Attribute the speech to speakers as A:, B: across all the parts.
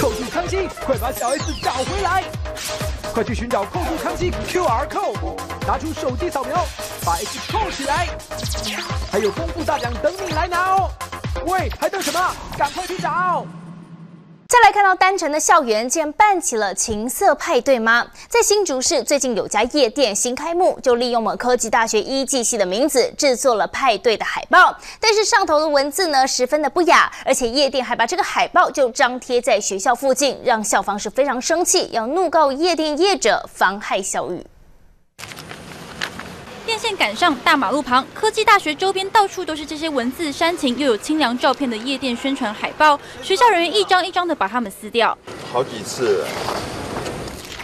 A: 扣住康熙，快把小 S 找回来！快去寻找扣住康熙 QR 扣拿出手机扫描，把 S 扣起来。还有丰富大奖等你来拿哦！喂，还等什么？赶快去找！
B: 再来看到单纯的校园，竟然办起了情色派对吗？在新竹市最近有家夜店新开幕，就利用我们科技大学一技系的名字制作了派对的海报，但是上头的文字呢十分的不雅，而且夜店还把这个海报就张贴在学校附近，让校方是非常生气，要怒告夜店业者妨害校誉。
C: 电线杆上、大马路旁、科技大学周边，到处都是这些文字煽情又有清凉照片的夜店宣传海报。学校人员一张一张的把它们撕掉，
D: 好几次，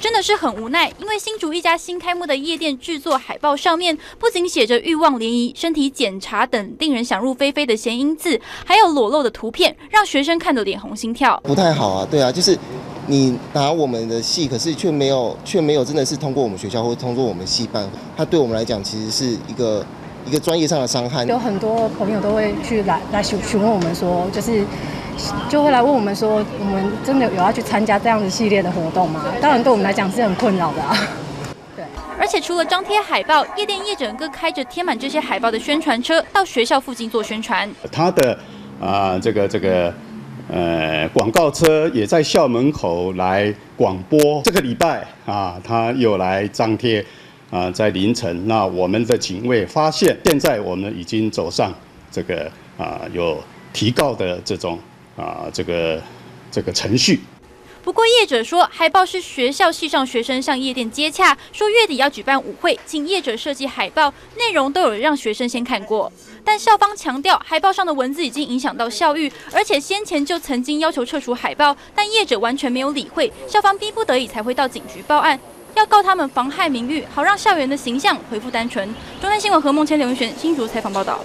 C: 真的是很无奈。因为新竹一家新开幕的夜店制作海报上面，不仅写着欲望联谊、身体检查等令人想入非非的谐音字，还有裸露的图片，让学生看得脸红心跳。
E: 不太好啊，对啊，就是。你拿我们的戏，可是却没有，却没有真的是通过我们学校或通过我们戏办，它对我们来讲其实是一个一个专业上的伤害。
F: 有很多朋友都会去来来询询问我们说，就是就会来问我们说，我们真的有要去参加这样的系列的活动吗？当然对我们来讲是很困扰的啊。
C: 对，而且除了张贴海报，夜店夜整个开着贴满这些海报的宣传车到学校附近做宣传。
G: 他的啊，这个这个。呃，广告车也在校门口来广播。这个礼拜啊，他又来张贴。啊，在凌晨，那我们的警卫发现，现在我们已经走上这个啊有提告的这种啊这个这个程序。
C: 不过业者说，海报是学校系上学生向夜店接洽，说月底要举办舞会，请业者设计海报，内容都有让学生先看过。但校方强调，海报上的文字已经影响到校誉，而且先前就曾经要求撤除海报，但业者完全没有理会，校方逼不得已才会到警局报案，要告他们妨害名誉，好让校园的形象恢复单纯。中央新闻何梦谦、刘文璇新竹采访报道。